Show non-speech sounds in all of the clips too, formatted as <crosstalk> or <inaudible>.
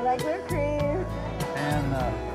I like cream. And uh,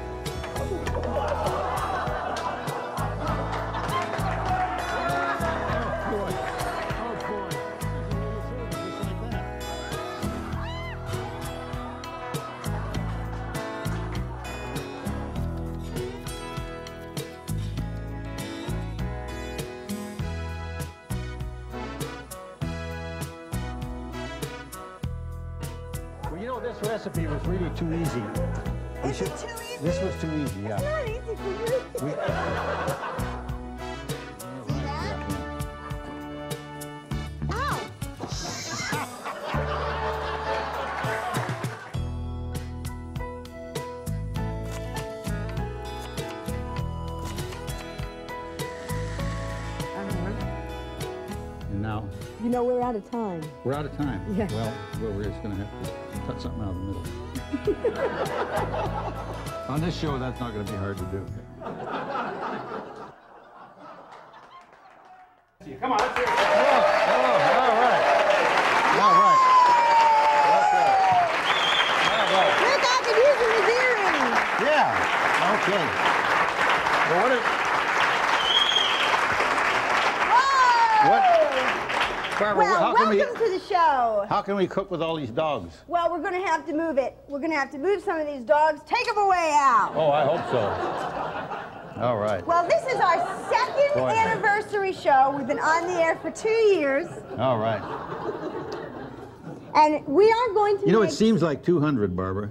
You know we're out of time. we're out of time. Yeah. Well, well, we're just going to have to cut something out of the middle. <laughs> On this show, that's not going to be hard to do. Come on, let's hear it. Oh, oh, all right. All right. Okay. All right. Look, I can use his earrings. Yeah. Okay. Well, what? Are, what? Barbara, Well, welcome we? to the show. How can we cook with all these dogs? Well, we're going to have to move it. We're going to have to move some of these dogs. Take them away, Al. Oh, I hope so. All right. Well, this is our second Boy. anniversary show. We've been on the air for two years, All right. and we are going to. You know, it seems like 200, Barbara.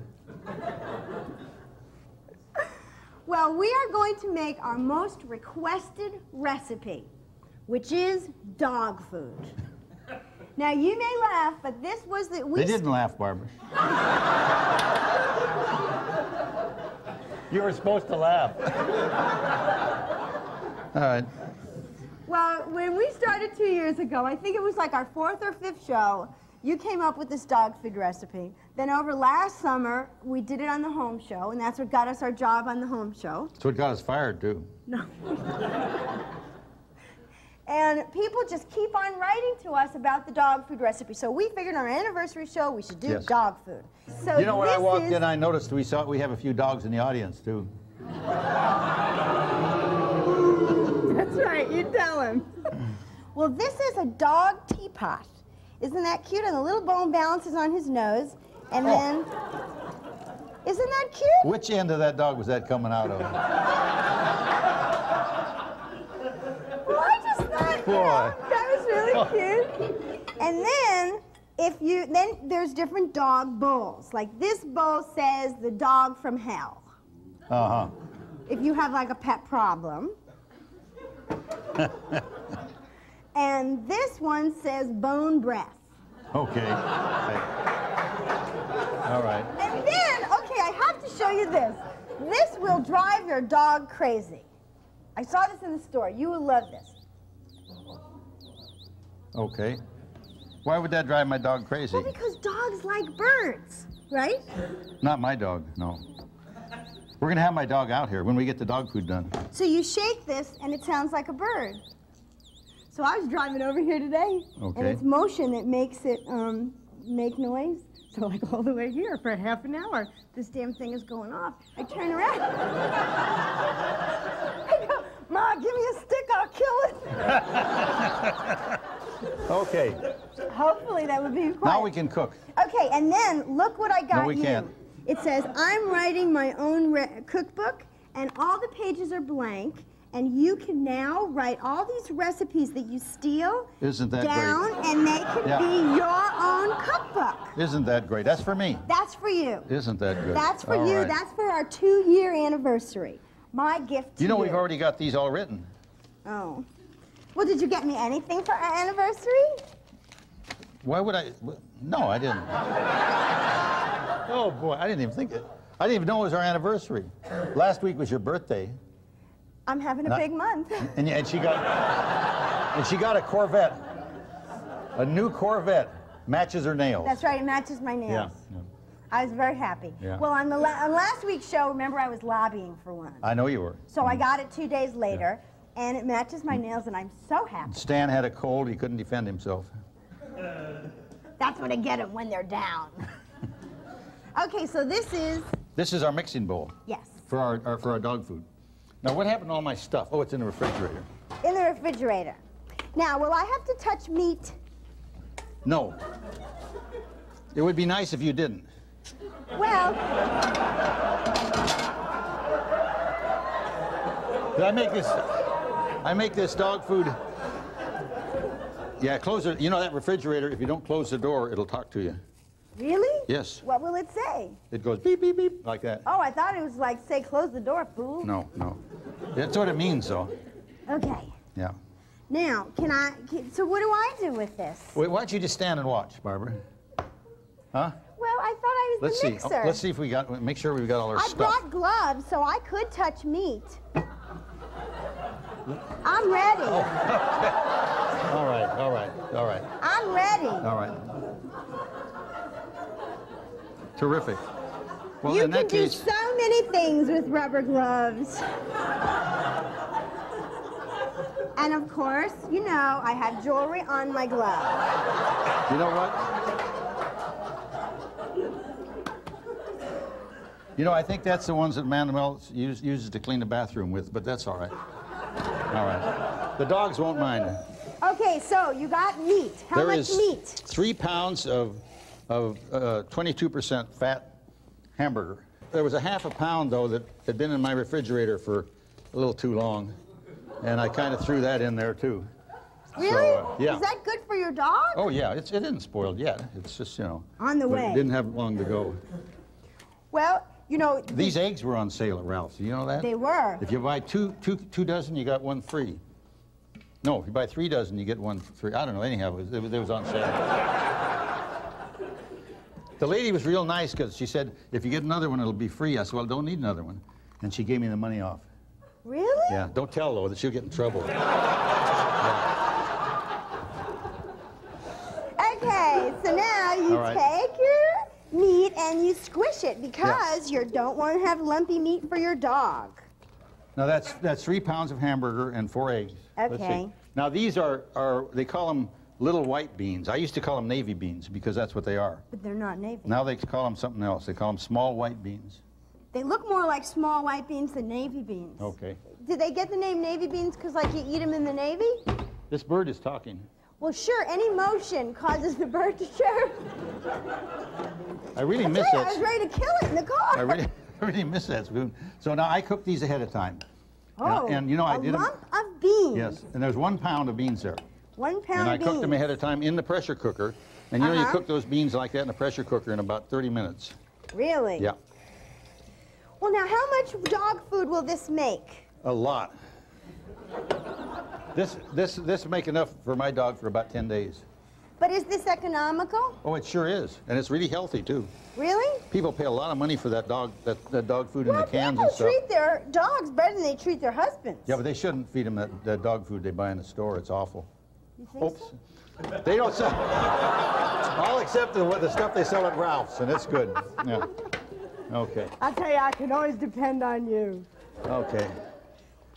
Well, we are going to make our most requested recipe, which is dog food. Now you may laugh, but this was the we They didn't laugh, Barbara. you were supposed to laugh. All right. Well, when we started two years ago, I think it was like our fourth or fifth show, you came up with this dog food recipe. Then over last summer, we did it on the home show, and that's what got us our job on the home show. That's what got us fired, too. <laughs> And people just keep on writing to us about the dog food recipe. So we figured on our anniversary show, we should do Yes. dog food. So You know, when I walked in, I noticed we saw we have a few dogs in the audience, too. <laughs> That's right, you tell him. well, this is a dog teapot. Isn't that cute? And the little bone balances on his nose. And Oh. then, isn't that cute? Which end of that dog was that coming out of? Well, I just thought, you Boy. <laughs> that was really <laughs> cute. And then, if you, then there's different dog bowls. Like this bowl says the dog from hell. Uh huh. if you have like a pet problem. <laughs> and this one says bone breath. Okay. Right. All right. And then, okay, I have to show you this. This will drive your dog crazy. I saw this in the store. You will love this. Okay. Why would that drive my dog crazy? Well, because dogs like birds, right? Not my dog, no. We're gonna have my dog out here when we get the dog food done. So you shake this and it sounds like a bird. So I was driving over here today, and it's motion that makes it um, make noise. So like all the way here for half an hour, this damn thing is going off. I turn around. <laughs> I go, Ma, give me a stick, I'll kill it. <laughs> Okay. Hopefully that would be. Now we can cook. Okay, and then look what I got no, we you. can't. It says, I'm writing my own re- cookbook, and all the pages are blank, and you can now write all these recipes that you steal Isn't that down, and they can Yeah. be your own cookbook. Isn't that great? That's for me. That's for you. Isn't that good? That's for All you. right. That's for our two-year anniversary. My gift to You know, you. we've already got these all written. Oh. Well, did you get me anything for our anniversary? Why would I? No, I didn't. Oh boy, I didn't even think it. I didn't even know it was our anniversary. Last week was your birthday, I'm having a Not- big month. and, and she got and she got a Corvette, a new Corvette, matches her nails. That's right. It matches my nails. Yeah, yeah. I was very happy. Yeah. Well, on, the la- on last week's show, remember I was lobbying for one. I know you were. So I mm. got it two days later, and it matches my nails, and I'm so happy. Stan had a cold; he couldn't defend himself. That's what I get 'em when they're down. <laughs> Okay, so this is, This is our mixing bowl yes, for our, our for our dog food. Now, what happened to all my stuff? Oh, it's in the refrigerator. in the refrigerator. Now, will I have to touch meat? No. It would be nice if you didn't. Well, Did I make this? I make this dog food. Yeah, close it. You know that refrigerator, if you don't close the door, it'll talk to you. really? Yes. What will it say? It goes beep, beep, beep, like that. Oh, I thought it was like, say, close the door, fool. No, no. That's what it means, though. Okay. Yeah. Now, can I, can, so what do I do with this? Wait, why don't you just stand and watch, Barbara? Huh? Well, I thought I was Let's the see. Oh, let's see if we got, make sure we've got all our I stuff. brought gloves, so I could touch meat. I'm ready. Oh, <laughs> all right, all right, all right, I'm ready. all right. Terrific. Well, you in can that do so many things with rubber gloves. And of course, you know, I have jewelry on my glove. you know what? You know, I think that's the ones that Manuel use, uses to clean the bathroom with, but that's all right. All right. The dogs won't mind. Okay, so you got meat. How There much is meat? three pounds of, of uh, 22% fat hamburger. There was a half a pound, though, that had been in my refrigerator for a little too long. And I kind of threw that in there, too. Really? uh, yeah. Is that good for your dog? Oh, yeah, it's, it isn't spoiled yet. It's just, you know. On the way. It didn't have long to go. Well, you know, These eggs were on sale at Ralph's. You know that? they were. If you buy two, two, two dozen, you got one free. No, if you buy three dozen, you get one free. I don't know. Anyhow, it was, it was, on sale. the lady was real nice because she said, if you get another one, it'll be free. I said, well, don't need another one. And she gave me the money off. Really? Yeah, don't tell, though, that she'll get in trouble. <laughs> Okay, so now you right. take your meat and you squish it because you don't want to have lumpy meat for your dog. Now, that's, that's three pounds of hamburger and four eggs. Okay. Now, these are, are, they call them little white beans. I used to call them navy beans because that's what they are. But they're not navy. Now they call them something else. They call them small white beans. They look more like small white beans than navy beans. Okay. Did they get the name navy beans because like you eat them in the navy? This bird is talking. Well, sure, any motion causes the bird to chirp. I really I miss you, I was ready to kill it in the car. I really, <laughs> I really miss that spoon. So now I cook these ahead of time. Oh, and, and, you know I a did them. lump of beans. Yes, and there's one pound of beans there. One pound and I beans. cooked them ahead of time in the pressure cooker. And you know you Uh-huh. cook those beans like that in a pressure cooker in about 30 minutes. Really? Yeah, Well, now how much dog food will this make? a lot. This this this make enough for my dog for about 10 days. But is this economical? Oh, it sure is, and it's really healthy too. Really? People pay a lot of money for that dog that, that dog food in the cans people and stuff. treat their dogs better than they treat their husbands. Yeah, but they shouldn't feed them that, that dog food they buy in the store. It's awful. You think Oops. so? They don't sell. <laughs> I'll accept the, the stuff they sell at Ralph's, and it's good. Yeah. Okay. I'll tell you, I can always depend on you. Okay.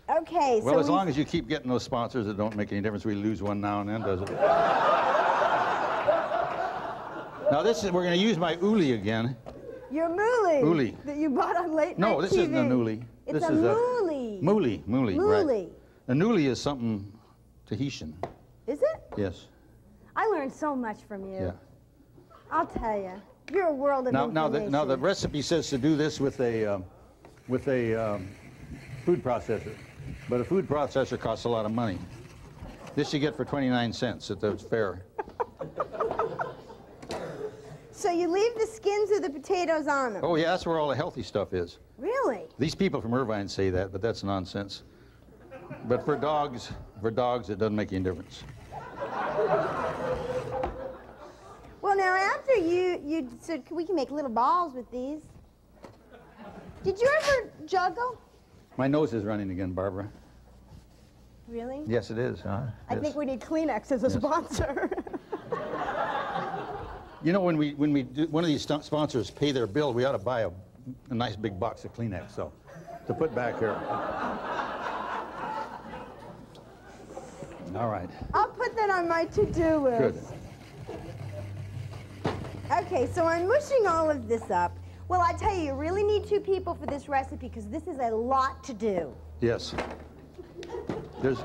Okay, Well, so as we- long as you keep getting those sponsors, it don't make any difference. We lose one now and then, does it? <laughs> now this is we're going to use my Uli again. your moolie Uli. that you bought on late No, night this TV. isn't a Nuli. It's this a is moolie. a Moolie. Moolie. Moolie. Right. A Nuli is something Tahitian. Is it? Yes. I learned so much from you. Yeah. I'll tell you. You're a world of Now, now the, now the recipe says to do this with a, um, with a um, food processor, but a food processor costs a lot of money. This you get for 29 cents at the fair. So you leave the skins of the potatoes on them. Oh yeah, that's where all the healthy stuff is. Really? These people from Irvine say that, but that's nonsense. But for dogs, for dogs, it doesn't make any difference. Well, now after you you said we can make little balls with these. Did you ever juggle? My nose is running again, Barbara. Really? Yes, it is, huh? I Yes. think we need Kleenex as a Yes. sponsor. You know, when we when we do, one of these sponsors pay their bill, we ought to buy a, a nice big box of Kleenex, so to put back here. All right, I'll put that on my to-do list. good. Okay, so I'm mushing all of this up. Well, I tell you, you really need two people for this recipe because this is a lot to do. Yes. There's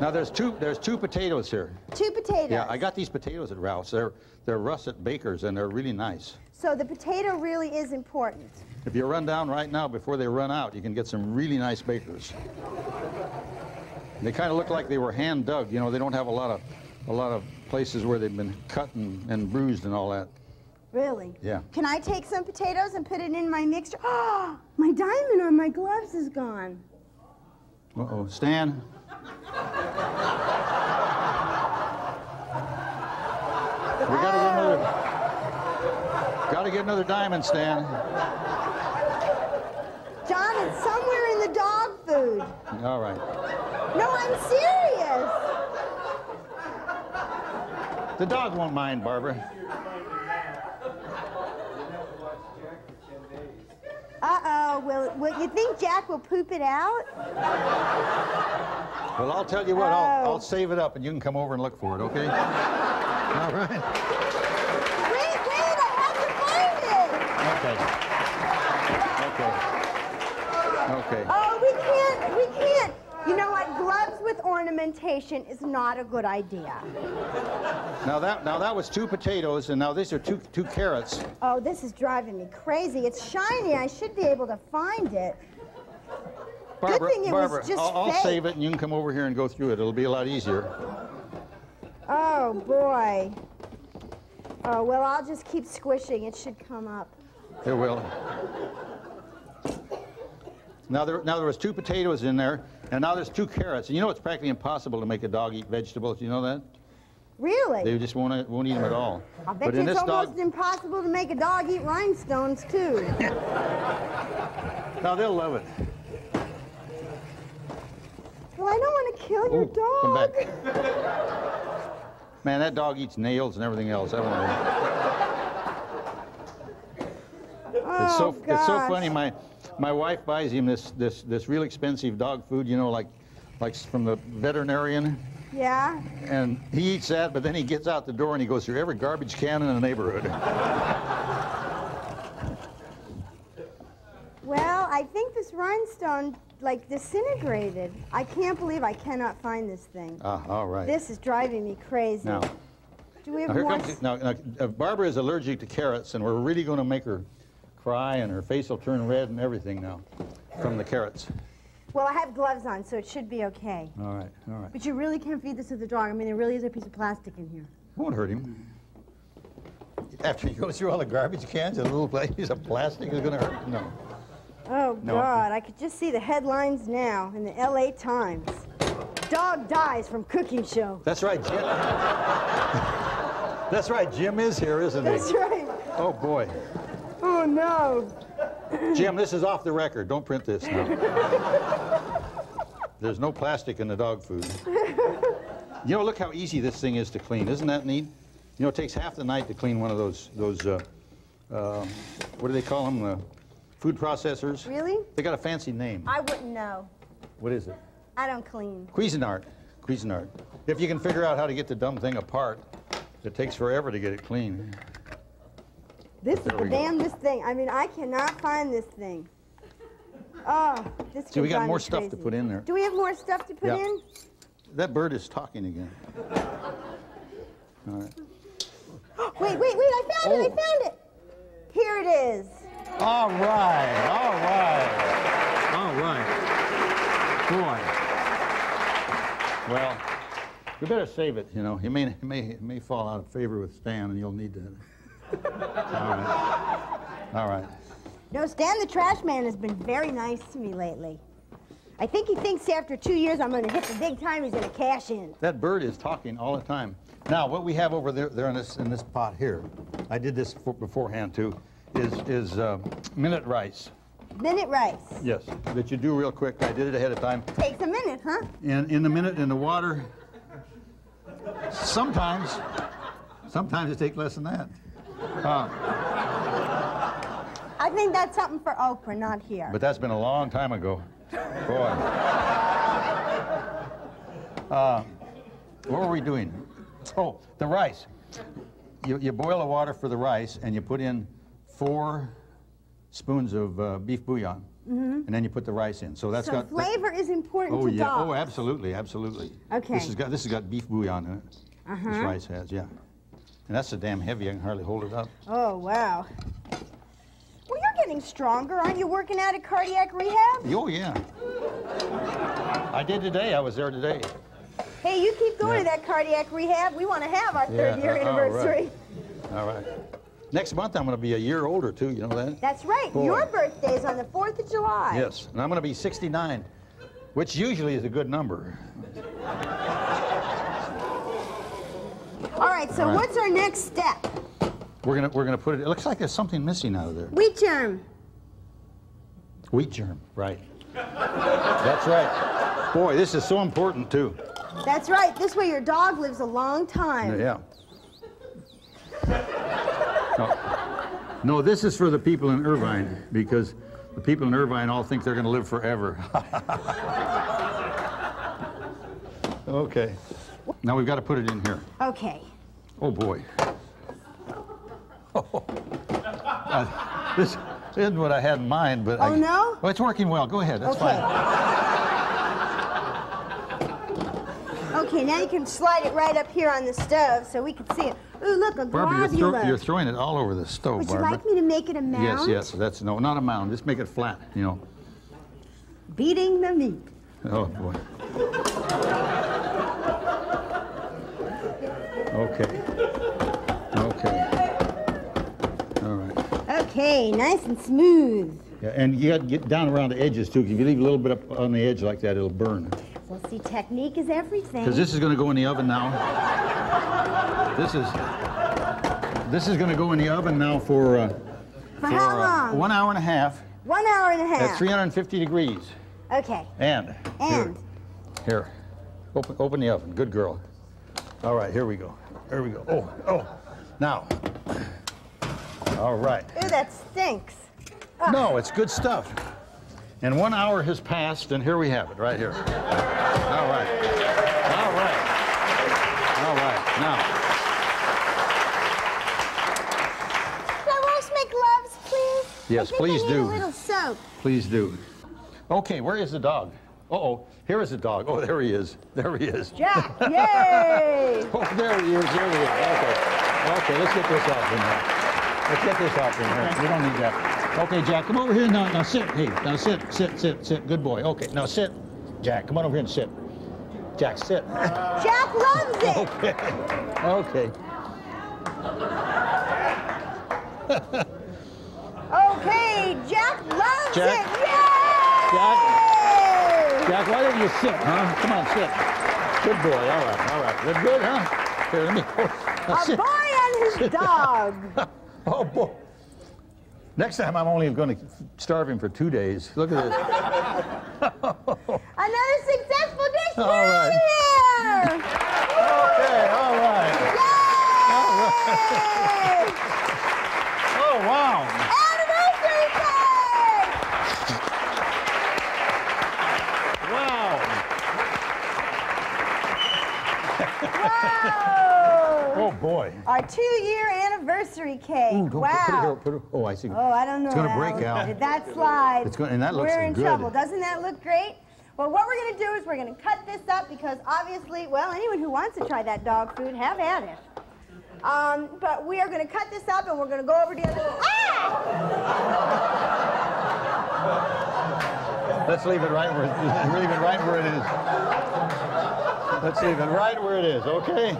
now there's two there's two potatoes here. Two potatoes. Yeah, I got these potatoes at Ralph's. They're they're russet bakers and they're really nice. So the potato really is important. If you run down right now before they run out, you can get some really nice bakers. They kind of look like they were hand dug. You know, they don't have a lot of a lot of places where they've been cut and, and bruised and all that. Really? Yeah. Can I take some potatoes and put it in my mixture? Ah, my diamond on my gloves is gone. Uh-oh, Stan. We gotta get another. Gotta get another diamond, Stan. John, it's somewhere in the dog food. All right. No, I'm serious. The dog won't mind, Barbara. Will, will you think Jack will poop it out? Well, I'll tell you what. I'll, Oh. I'll save it up, and you can come over and look for it. Okay? <laughs> All right. Wait, wait, I have to find it. Okay. Okay. Okay. Oh, we can't, we can't. You know what? Gloves with ornamentation is not a good idea. Now that now that was two potatoes, and now these are two two carrots. Oh, this is driving me crazy. It's shiny. I should be able to find it. Barbara, thing it was Barbara, just I'll, I'll save it, and you can come over here and go through it. It'll be a lot easier. Oh, boy. Oh, well, I'll just keep squishing. It should come up. It will. Now there, now there was two potatoes in there, and now there's two carrots. And you know it's practically impossible to make a dog eat vegetables. You know that? Really? They just won't won't eat them at all. I bet but you it's almost dog, impossible to make a dog eat rhinestones, too. now they'll love it. well, I don't want to kill your Ooh, come dog. back. <laughs> Man, that dog eats nails and everything else. I don't know. Oh, <laughs> It's so it's so oh, funny. My my wife buys him this this this real expensive dog food. You know, like like from the veterinarian. Yeah? And he eats that, but then he gets out the door and he goes through every garbage can in the neighborhood. Well, I think this rhinestone, like, disintegrated. I can't believe I cannot find this thing. Ah, all right. This is driving me crazy. Now, Do we have now more? comes now, now uh, Barbara is allergic to carrots, and we're really going to make her and her face will turn red and everything now from the carrots. Well, I have gloves on, so it should be okay. All right, all right. But you really can't feed this to the dog. I mean, there really is a piece of plastic in here. Won't hurt him. After he goes through all the garbage cans, a little <laughs> piece of plastic is going to hurt. No. Oh, No. God. I could just see the headlines now in the LA Times. Dog dies from cooking show. That's right, Jim. <laughs> That's right, Jim is here, isn't he? That's right. Oh boy. Oh, no. Jim, this is off the record. Don't print this now. There's no plastic in the dog food. You know, look how easy this thing is to clean. Isn't that neat? You know, it takes half the night to clean one of those, those uh, uh, what do they call them? The food processors? Really? They got a fancy name. I wouldn't know. What is it? I don't clean. Cuisinart. Cuisinart. If you can figure out how to get the dumb thing apart, it takes forever to get it clean. This is There the we damnedest thing. I mean, I cannot find this thing. Oh, this See, we could got drive more me stuff to put in there. Do we have more stuff to put Yeah. in? That bird is talking again. All right. <gasps> Wait, wait, wait, I found it, I Oh. found it. Here it is. All right, all right, all right. Boy. Well, we better save it, you know. It may, it may, it may fall out of favor with Stan, and you'll need that. All right. All right. No, Stan the trash man has been very nice to me lately. I think he thinks after two years I'm gonna hit the big time, he's gonna cash in. That bird is talking all the time. Now, what we have over there, there in this in this pot here, I did this for, beforehand too, is is uh, minute rice. Minute rice. Yes, that you do real quick. I did it ahead of time. Takes a minute, huh? And in the minute in the water, sometimes, sometimes it takes less than that. Uh, I think that's something for Oprah, not here. but that's been a long time ago. Boy. Uh, what were we doing? Oh, the rice. You, you boil the water for the rice and you put in four spoons of uh, beef bouillon, and then you put the rice in. So that's so got flavor is important Oh to yeah. dogs. Oh, absolutely, absolutely. Okay. This has got this has got beef bouillon in it. Uh-huh. This rice has, yeah. And that's so damn heavy I can hardly hold it up. Oh, wow. Well, you're getting stronger. Aren't you working out at cardiac rehab? Oh yeah. I did today. I was there today. Hey, you keep going Yeah. to that cardiac rehab. We want to have our Yeah, third year uh, all anniversary. All right. Next month I'm going to be a year older too. You know that? That's right. Boy. Your birthday's on the 4th of July. Yes. And I'm going to be 69, which usually is a good number. All right, so All right. what's our next step? We're gonna we're gonna put it. It looks like there's something missing out of there. Wheat germ. Wheat germ. Right. That's right. Boy, this is so important too. That's right. This way your dog lives a long time. Yeah. No. no, this is for the people in Irvine because the people in Irvine all think they're going to live forever. <laughs> okay. Now we've got to put it in here. Okay. Oh boy. Uh, this isn't what I had in mind, but Oh, I, no? Well, it's working well. Go ahead. That's Okay. fine. Okay, now you can slide it right up here on the stove so we can see it. Ooh, look, a Barbara, you're, throw, you're throwing it all over the stove, Would you Barbara. like me to make it a mound? Yes, yes. That's no, not a mound. Just make it flat. You know. Beating the meat. Oh boy. Okay. Okay. All right. Okay, nice and smooth. Yeah, and you got to get down around the edges too. If you leave a little bit up on the edge like that, it'll burn. Well, see, technique is everything. Because this is going to go in the oven now. This is this is going to go in the oven now for uh, For how uh, long? one hour and a half One hour and a half. at 350 degrees. Okay. And And? here, here, open open the oven. Good girl. All right, here we go. Here we go. Oh, oh. Now. All right. Ooh, that stinks. Ah. No, it's good stuff. And one hour has passed, and here we have it, right here. All right. All right. All right. Now, Flowers make loves, please. Yes, I think please I need do. A little soap. please do. Okay, where is the dog? Uh-oh, here is the dog. Oh, there he is. There he is. Jack, <laughs> yay! Oh, there he is. There he is. Okay. Okay, let's get this off in here. Let's get this off in here. We don't need that. Okay, Jack, come over here now. Now sit. Hey, now sit, sit, sit, sit. Good boy. Okay, now sit. Jack, come on over here and sit. Jack, sit. Jack loves it. Okay. Okay. Okay, Jack loves Jack. it. Yay! Jack. Jack, why don't you sit, huh? Come on, sit. Good boy. All right, all right. Good, good, huh? Here, let me. Now A sit. boy and his <laughs> dog. Oh boy. Next time I'm only going to starve him for two days. Look at this. <laughs> Another successful dish. All We're out right. of here. Okay, all right. Yay! <laughs> Oh wow. Anniversary cake! Wow. Whoa! Oh boy. Our two-year anniversary cake. Ooh, don't wow. put it. Put it, oh, I see. Oh, I don't know. It's gonna break out. Did that slide? It's gonna- and that looks We're in good. trouble. Doesn't that look great? Well, what we're gonna do is we're gonna cut this up because obviously, well, anyone who wants to try that dog food, have at it. Um, but we are gonna cut this up and we're gonna go over to the other. Ah! Let's leave it right where <laughs> leave it right where it is. Let's leave it right where it is, okay? You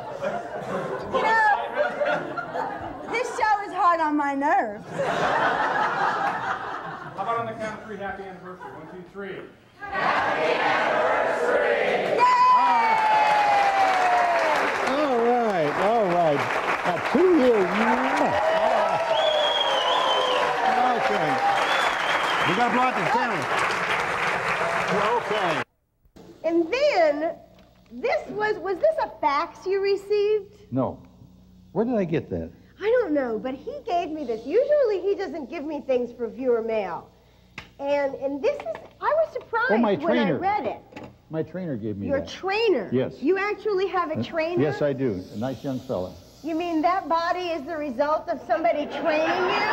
know, this show is hard on my nerves. How about on the count of three, happy anniversary? One, two, three. Happy anniversary! Yay! All right, all right. A two years. Okay. We got to block the camera. Okay. And then, this was, was this a fax you received? No. Where did I get that? I don't know, but he gave me this. Usually he doesn't give me things for viewer mail. And and this is I was surprised Oh, my when I read it. My trainer gave me Your that. trainer. Yes. You actually have a uh, trainer? Yes, I do. A nice young fella. You mean that body is the result of somebody training you?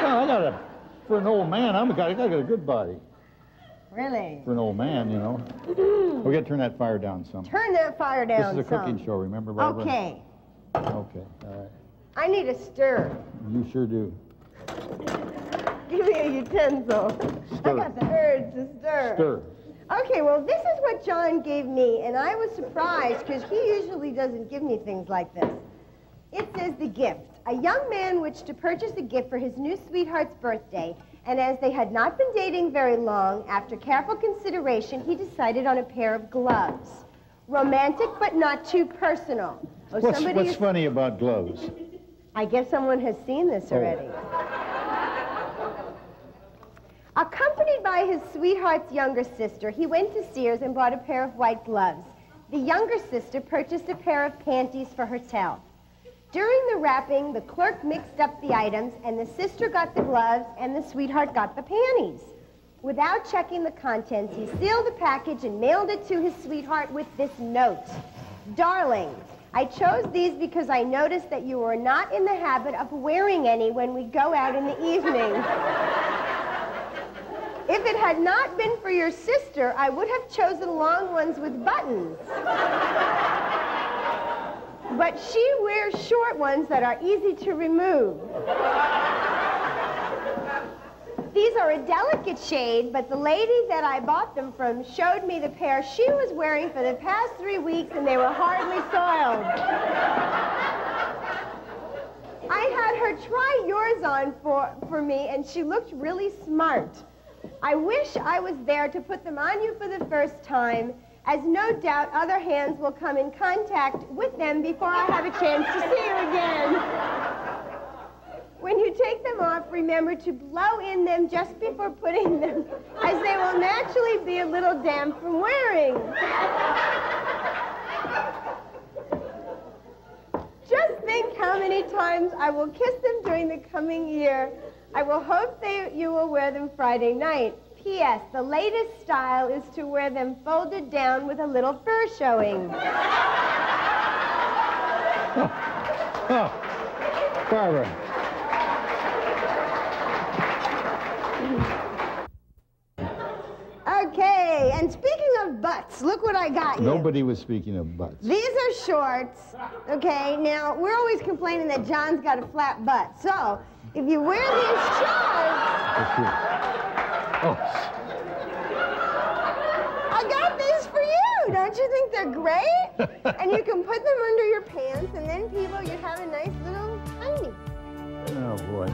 no, I got a, for an old man, I'm a guy, I got a good body. Really? For an old man, you know. Mm-hmm. we got to turn that fire down some. Turn that fire down This is a some. cooking show, remember, Barbara? Okay. Okay, all right. I need a stir. You sure do. Give me a utensil. Stir. I got the urge to stir. Stir. Okay, well, this is what John gave me, and I was surprised because he usually doesn't give me things like this. It says the gift. A young man wished to purchase a gift for his new sweetheart's birthday, and as they had not been dating very long, after careful consideration, he decided on a pair of gloves. Romantic, but not too personal. Oh, What's, somebody what's is- funny about gloves? I guess someone has seen this Oh. already. Accompanied by his sweetheart's younger sister, he went to Sears and bought a pair of white gloves. The younger sister purchased a pair of panties for herself. During the wrapping, the clerk mixed up the items, and the sister got the gloves, and the sweetheart got the panties. Without checking the contents, he sealed the package and mailed it to his sweetheart with this note Darling, I chose these because I noticed that you are not in the habit of wearing any when we go out in the evening. If it had not been for your sister, I would have chosen long ones with buttons. But she wears short ones that are easy to remove. These are a delicate shade, but the lady that I bought them from showed me the pair she was wearing for the past three weeks, and they were hardly soiled. I had her try yours on for, for me, and she looked really smart. I wish I was there to put them on you for the first time, as no doubt other hands will come in contact with them before I have a chance to see you again. When you take them off, remember to blow in them just before putting them, as they will naturally be a little damp from wearing. Just think how many times I will kiss them during the coming year. I will hope that you will wear them Friday night. P.S. The latest style is to wear them folded down with a little fur showing. Oh, <laughs> Barbara. Okay, and speaking of butts, look what I got you. Nobody was speaking of butts. These are shorts. Okay, now we're always complaining that John's got a flat butt. So if you wear these shorts. Oh, I got these for you. Don't you think they're great? <laughs> and you can put them under your pants, and then people, you have a nice little tiny. oh boy.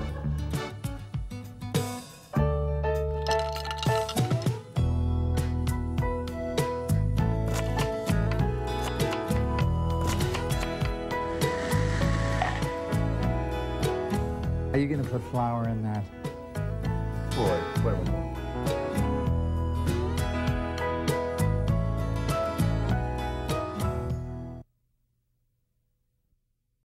Are you going to put flour in that? Boy, what are we doing?